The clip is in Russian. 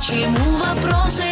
К чему вопросы,